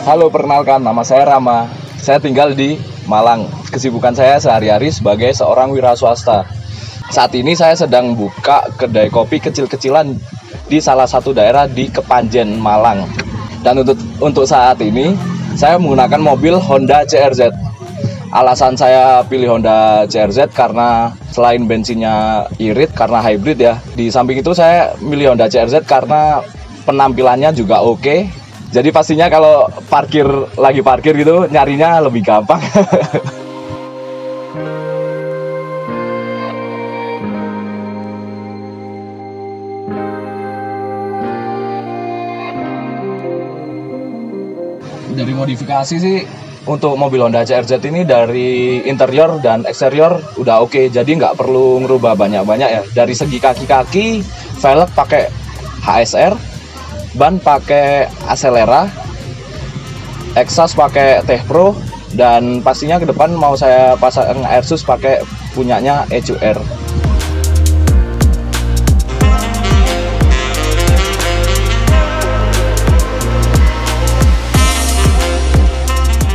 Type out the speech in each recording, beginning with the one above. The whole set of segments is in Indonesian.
Halo, perkenalkan nama saya Rama. Saya tinggal di Malang. Kesibukan saya sehari-hari sebagai seorang wira swasta. Saat ini saya sedang buka kedai kopi kecil-kecilan di salah satu daerah di Kepanjen, Malang. Dan untuk untuk saat ini saya menggunakan mobil Honda CRZ. Alasan saya pilih Honda CRZ karena selain bensinnya irit karena hybrid ya. Di samping itu saya milih Honda CRZ karena penampilannya juga oke, jadi pastinya kalau parkir lagi parkir gitu nyarinya lebih gampang. dari modifikasi sih untuk mobil Honda CRZ ini dari interior dan eksterior udah oke. Jadi nggak perlu ngerubah banyak-banyak ya. Dari segi kaki-kaki velg pakai HSR ban pakai Acelera, exhaust pakai Tech Pro, dan pastinya ke depan mau saya pasang Airsus pakai punyanya ECUR.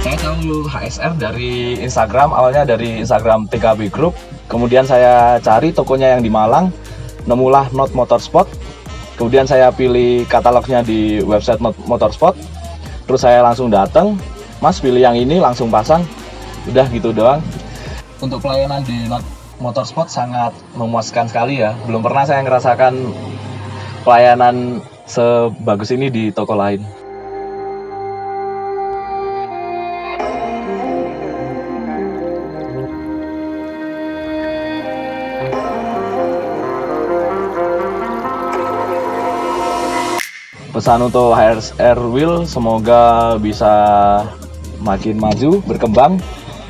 Saya tahu HSR dari Instagram, awalnya dari Instagram TKB Group, kemudian saya cari tokonya yang di Malang, nemulah Not Motorsport, kemudian saya pilih katalognya di website Motorsport. Terus saya langsung datang mas pilih yang ini langsung pasang. Udah gitu doang. Untuk pelayanan di Motorsport sangat memuaskan sekali ya. Belum pernah saya ngerasakan pelayanan sebagus ini di toko lain pesan untuk HSR Wheel semoga bisa makin maju, berkembang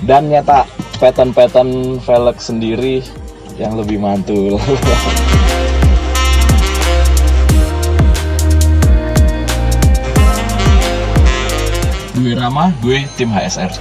dan nyetak pattern-pattern velg sendiri yang lebih mantul. gue Rama, gue tim HSR.